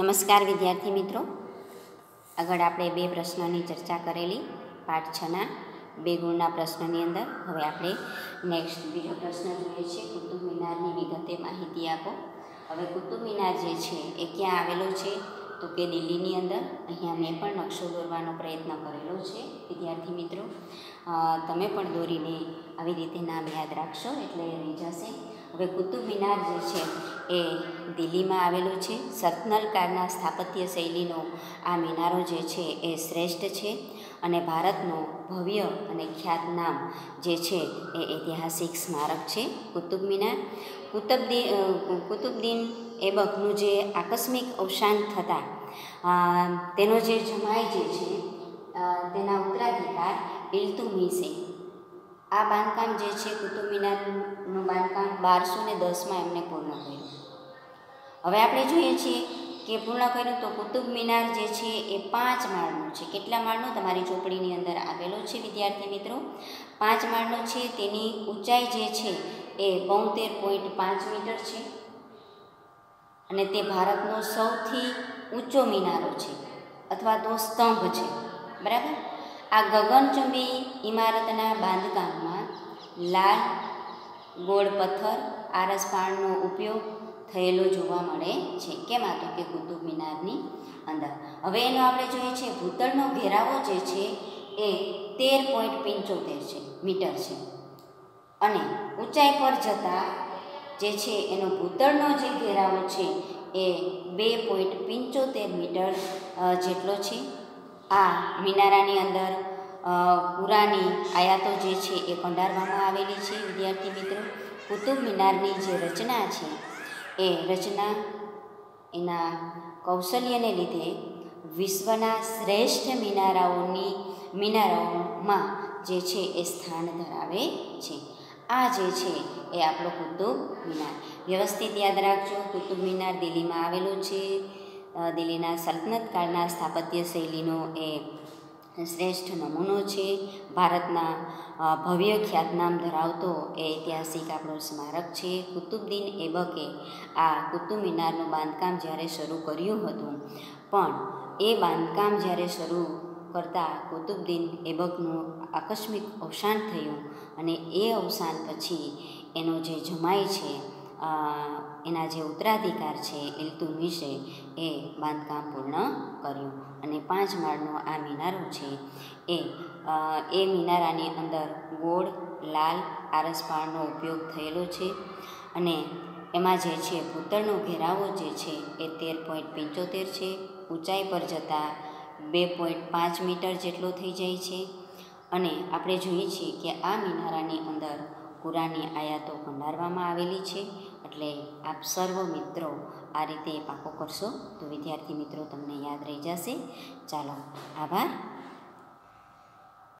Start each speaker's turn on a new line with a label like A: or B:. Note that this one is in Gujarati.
A: નમસ્કાર વિદ્યાર્થી મિત્રો. આગળ આપણે બે પ્રશ્નોની ચર્ચા કરેલી, પાઠ છના બે ગુણના પ્રશ્નની અંદર. હવે આપણે નેક્સ્ટ બીજો પ્રશ્ન જોઈએ છે. કુતુબ મિનારની વિગતે માહિતી આપો. હવે કુતુબ મિનાર જે છે, એ ક્યાં આવેલો છે? તો કે દિલ્હીની અંદર. અહીંયા મેં પણ નકશો દોરવાનો પ્રયત્ન કરેલો છે. વિદ્યાર્થી મિત્રો તમે પણ દોરીને આવી રીતે નામ યાદ રાખશો. એટલે રહી જશે. હવે કુતુબ મિનાર જે છે એ દિલ્હીમાં આવેલું છે. સતનલ કાળના સ્થાપત્ય શૈલીનો આ મિનારો જે છે એ શ્રેષ્ઠ છે અને ભારતનો ભવ્ય અને ખ્યાતનામ જે છે એ ઐતિહાસિક સ્મારક છે કુતુબ મિનાર કુતુબદીન કુતુબદીન એબકનું જે આકસ્મિક અવસાન થતાં તેનો જે જમાઈ જે છે તેના ઉત્તરાધિકાર ઇલ્તુમિસે આ બાંધકામ જે છે કુતુબ મિનારનું બાંધકામ બારસો ને દસમાં એમને પૂર્ણ કર્યું. હવે આપણે જોઈએ છીએ કે પૂર્ણ કર્યું તો કુતુબ મિનાર જે છે, એ પાંચ માળનું છે. કેટલા માળનું? તમારી ચોપડીની અંદર આવેલો છે, વિદ્યાર્થી મિત્રો. પાંચ માળનો છે, તેની ઊંચાઈ જે છે, એ બોતેર પોઈન્ટ પાંચ મીટર છે. અને તે ભારતનો સૌથી ઊંચો મિનારો છે, અથવા તો સ્તંભ છે. બરાબર? આ ગગનચુંબી ઇમારતના બાંધકામમાં લાલ ગોળ પથ્થર આરસપાણનો ઉપયોગ થયેલો જોવા મળે છે. કેમાં તો કે કુતુબ મિનારની અંદર? હવે એનો આપણે જોઈએ છે, ભૂતળનો ઘેરાવો જે છે એ તેર પોઈન્ટ પંચોતેર છે, મીટર છે. અને ઊંચાઈ પર જતાં જે છે એનો ભૂતળનો જે ઘેરાવો છે એ બે પોઈન્ટ પંચોતેર મીટર જેટલો છે. આ મિનારાની અંદર પુરાની આયાતો જે છે એ કંડારવામાં આવેલી છે, વિદ્યાર્થી મિત્રો. કુતુબ મિનારની જે રચના છે, એ રચના એના કૌશલ્યને લીધે વિશ્વના શ્રેષ્ઠ મિનારાઓની મિનારાઓમાં જે છે એ સ્થાન ધરાવે છે. આ જે છે એ આપણો કુતુબ મિનાર. વ્યવસ્થિત યાદ રાખજો, કુતુબ મિનાર દિલ્હીમાં આવેલું છે. દિલ્હીના સલ્તનત કાળના સ્થાપત્ય શૈલીનો એ શ્રેષ્ઠ નમૂનો છે. ભારતના ભવ્ય ખ્યાતનામ ધરાવતો એ ઐતિહાસિક આપણો સ્મારક છે. કુતુબદ્દીન એબકે આ કુતુબ મિનારનું બાંધકામ જ્યારે શરૂ કર્યું હતું, પણ એ બાંધકામ જ્યારે શરૂ કરતાં કુતુબદ્દીન એબકનું આકસ્મિક અવસાન થયું અને એ અવસાન પછી એનો જે જમાઈ છે એના જે ઉત્તરાધિકાર છે ઇલ્તુમિશે એ બાંધકામ પૂર્ણ કર્યું. અને પાંચ માળનો આ મિનારો છે, એ એ મિનારાની અંદર ગોળ, લાલ આરસપાળનો ઉપયોગ થયેલો છે. અને એમાં જે છે, ભૂતળનો ઘેરાવો જે છે, એ તેર પોઈન્ટ પંચોતેર છે. ઊંચાઈ પર જતાં બે પોઈન્ટ પાંચ મીટર જેટલો થઈ જાય છે. અને આપણે જોઈએ છીએ કે આ મિનારાની અંદર પુરાની આયાતો ભંડારવામાં આવેલી છે. એટલે આપ સર્વ મિત્રો આ રીતે પાકો કરશો તો વિદ્યાર્થી મિત્રો તમને યાદ રહી જશે. ચાલો, આભાર.